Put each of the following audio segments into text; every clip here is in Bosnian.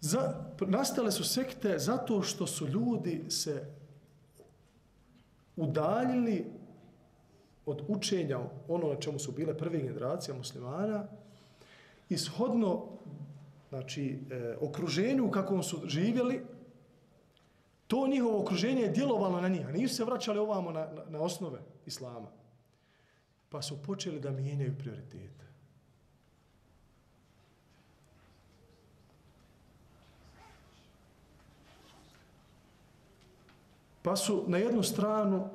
Za, nastale su sekte zato što su ljudi se udaljili od učenja ono na čemu su bile prve generacije muslimana ishodno znači e, okruženju u kakvom su živjeli to njihovo okruženje je djelovalo na njih a nisu se vraćali ovamo na, na, na osnove islama. Pa su počeli da mijenjaju prioritete. Pa su na jednu stranu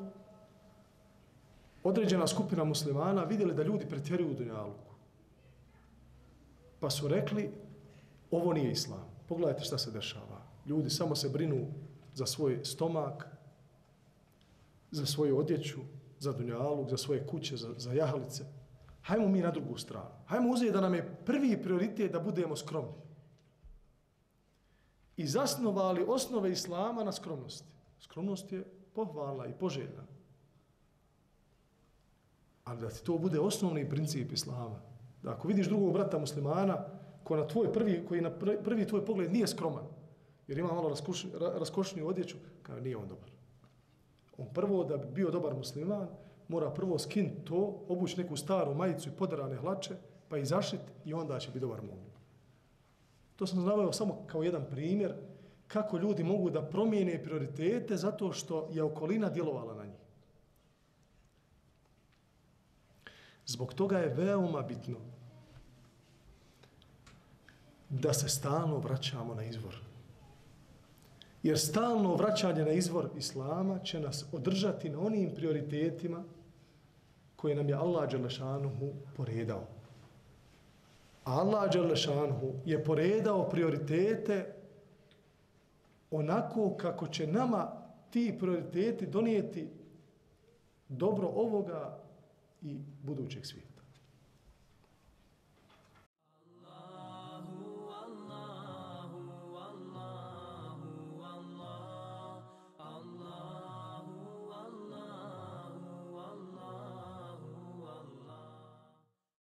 određena skupina muslimana vidjeli da ljudi pretjeruju u dunjaluku. Pa su rekli, ovo nije islam. Pogledajte šta se dešava. Ljudi samo se brinu za svoj stomak, za svoju odjeću, za dunjaluk, za svoje kuće, za, za jahalice. Hajmo mi na drugu stranu. Hajmo uzeti da nam je prvi prioritet da budemo skromni. I zasnovali osnove islama na skromnosti. Skromnost je pohvalna i poželjna. Ali da ti to bude osnovni princip islama. Da ako vidiš drugog brata muslimana ko na tvoj prvi, koji na prvi tvoj pogled nije skroman, jer ima malo raskošniju odjeću, kao nije on dobar. On prvo da bi bio dobar musliman, mora prvo skin to, obući neku staru majicu i podarane hlače, pa izašiti i onda će biti dobar mu'min. To sam znavao samo kao jedan primjer kako ljudi mogu da promijene prioritete zato što je okolina djelovala na njih. Zbog toga je veoma bitno da se stalno vraćamo na izvor. Jer stalno vraćanje na izvor Islama će nas održati na onim prioritetima koje nam je Allah Đelešanuhu poredao. Allah Đelešanuhu je poredao prioritete onako kako će nama ti prioriteti donijeti dobro ovoga i budućeg svijeta.